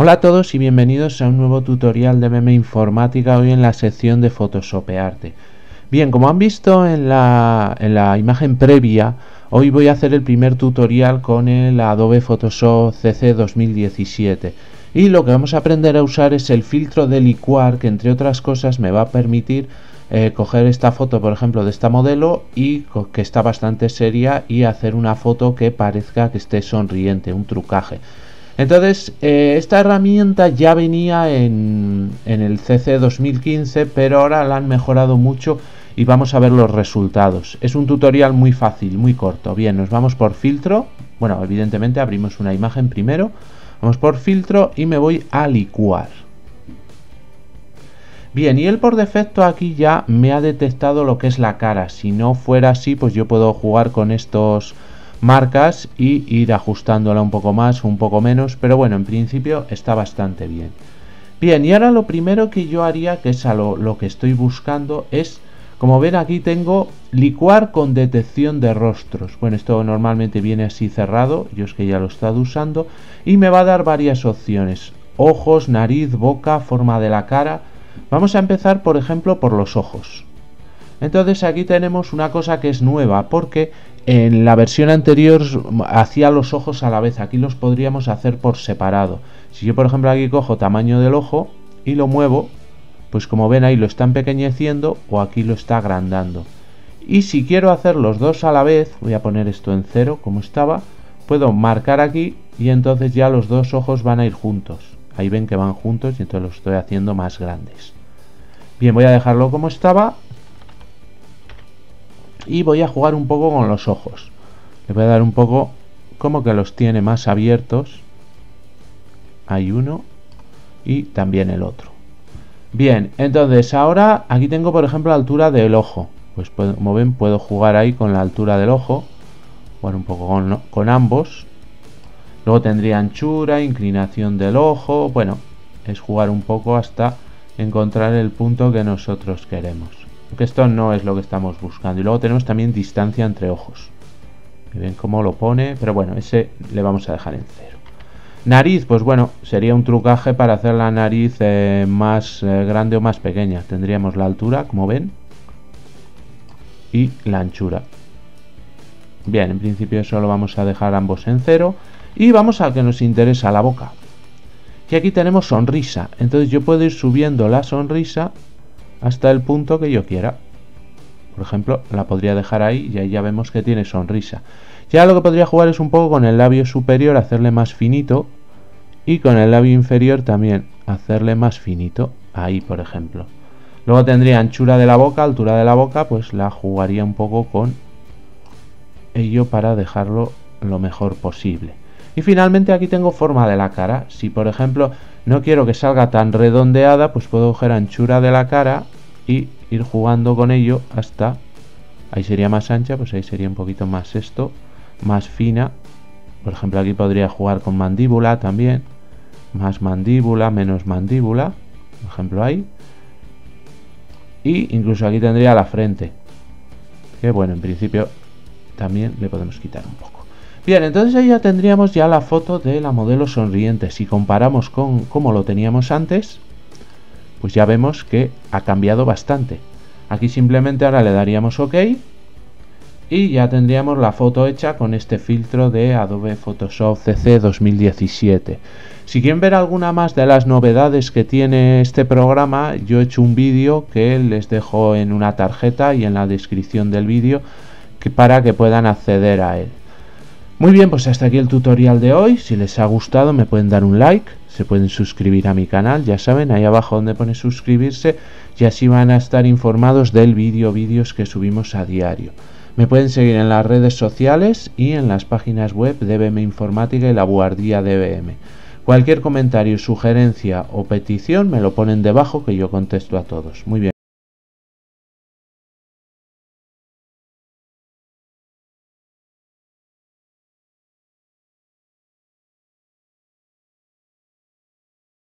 Hola a todos y bienvenidos a un nuevo tutorial de meme informática hoy en la sección de Photoshopearte. Bien, como han visto en la, en la imagen previa, hoy voy a hacer el primer tutorial con el Adobe Photoshop CC 2017 y lo que vamos a aprender a usar es el filtro de licuar que entre otras cosas me va a permitir eh, coger esta foto por ejemplo de esta modelo y que está bastante seria y hacer una foto que parezca que esté sonriente, un trucaje. Entonces, eh, esta herramienta ya venía en, en, el CC 2015, pero ahora la han mejorado mucho y vamos a ver los resultados. Es un tutorial muy fácil, muy corto. Bien, nos vamos por filtro. Bueno, evidentemente abrimos una imagen primero. Vamos por filtro y me voy a licuar. Bien, y él por defecto aquí ya me ha detectado lo que es la cara. Si no fuera así, pues yo puedo jugar con estos marcas y ir ajustándola un poco más un poco menos, pero bueno, en principio está bastante bien. Bien, y ahora lo primero que yo haría, que es a lo, lo que estoy buscando, es, como ven aquí tengo licuar con detección de rostros. Bueno, esto normalmente viene así cerrado, yo es que ya lo he estado usando, y me va a dar varias opciones. Ojos, nariz, boca, forma de la cara. Vamos a empezar, por ejemplo, por los ojos. Entonces aquí tenemos una cosa que es nueva, porque en la versión anterior hacía los ojos a la vez, aquí los podríamos hacer por separado. Si yo por ejemplo aquí cojo tamaño del ojo y lo muevo, pues como ven ahí lo está empequeñeciendo o aquí lo está agrandando. Y si quiero hacer los dos a la vez, voy a poner esto en cero como estaba, puedo marcar aquí y entonces ya los dos ojos van a ir juntos. Ahí ven que van juntos y entonces los estoy haciendo más grandes. Bien, voy a dejarlo como estaba y voy a jugar un poco con los ojos. Le voy a dar un poco como que los tiene más abiertos. Hay uno y también el otro. Bien, entonces ahora aquí tengo por ejemplo la altura del ojo. Pues como ven puedo jugar ahí con la altura del ojo. Jugar un poco con, con ambos. Luego tendría anchura, inclinación del ojo. Bueno, es jugar un poco hasta encontrar el punto que nosotros queremos. Porque esto no es lo que estamos buscando. Y luego tenemos también distancia entre ojos. ven cómo lo pone, pero bueno, ese le vamos a dejar en cero. Nariz, pues bueno, sería un trucaje para hacer la nariz eh, más eh, grande o más pequeña. Tendríamos la altura, como ven, y la anchura. Bien, en principio eso lo vamos a dejar ambos en cero. Y vamos a que nos interesa la boca. Y aquí tenemos sonrisa. Entonces yo puedo ir subiendo la sonrisa hasta el punto que yo quiera. Por ejemplo, la podría dejar ahí y ahí ya vemos que tiene sonrisa. Ya lo que podría jugar es un poco con el labio superior, hacerle más finito. Y con el labio inferior también hacerle más finito. Ahí, por ejemplo. Luego tendría anchura de la boca, altura de la boca, pues la jugaría un poco con ello para dejarlo lo mejor posible. Y finalmente aquí tengo forma de la cara. Si por ejemplo no quiero que salga tan redondeada, pues puedo coger anchura de la cara y ir jugando con ello hasta... Ahí sería más ancha, pues ahí sería un poquito más esto, más fina. Por ejemplo, aquí podría jugar con mandíbula también. Más mandíbula, menos mandíbula. Por ejemplo, ahí. Y incluso aquí tendría la frente. Que bueno, en principio también le podemos quitar un poco. Bien, entonces ahí ya tendríamos ya la foto de la modelo sonriente. Si comparamos con cómo lo teníamos antes, pues ya vemos que ha cambiado bastante. Aquí simplemente ahora le daríamos OK y ya tendríamos la foto hecha con este filtro de Adobe Photoshop CC 2017. Si quieren ver alguna más de las novedades que tiene este programa, yo he hecho un vídeo que les dejo en una tarjeta y en la descripción del vídeo para que puedan acceder a él. Muy bien, pues hasta aquí el tutorial de hoy. Si les ha gustado me pueden dar un like, se pueden suscribir a mi canal, ya saben, ahí abajo donde pone suscribirse y así van a estar informados del vídeo, vídeos que subimos a diario. Me pueden seguir en las redes sociales y en las páginas web de BM Informática y la Guardia de. Cualquier comentario, sugerencia o petición me lo ponen debajo que yo contesto a todos. Muy bien.